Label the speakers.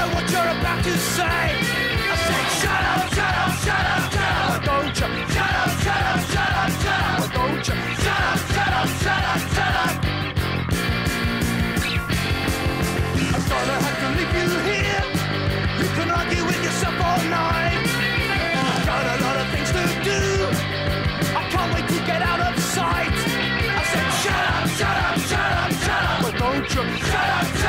Speaker 1: know what you're about to say. I said, shut up, shut up, shut up, shut up. Why don't you shut up, shut up, shut up, shut up? Why don't you shut up, shut up, shut up, shut up? I thought I had to leave you here. You can argue with yourself all night. I've got a lot of things to do. I can't wait to get out of sight. I said, shut up, shut up, shut up, shut up. Why don't you shut up?